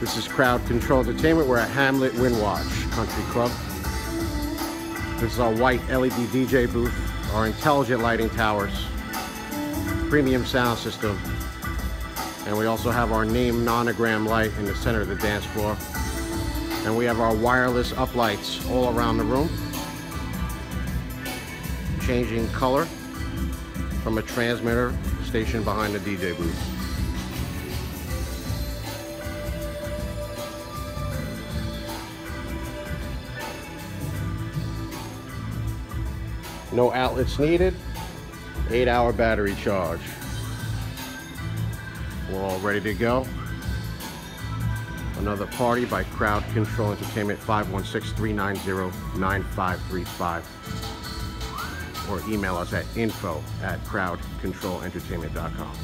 This is Crowd Control Entertainment. We're at Hamlet Wind Watch Country Club. This is our white LED DJ booth, our intelligent lighting towers, premium sound system, and we also have our name monogram light in the center of the dance floor. And we have our wireless uplights all around the room, changing color from a transmitter station behind the DJ booth. No outlets needed. Eight hour battery charge. We're all ready to go. Another party by Crowd Control Entertainment 516-390-9535 or email us at info at crowdcontrolentertainment.com.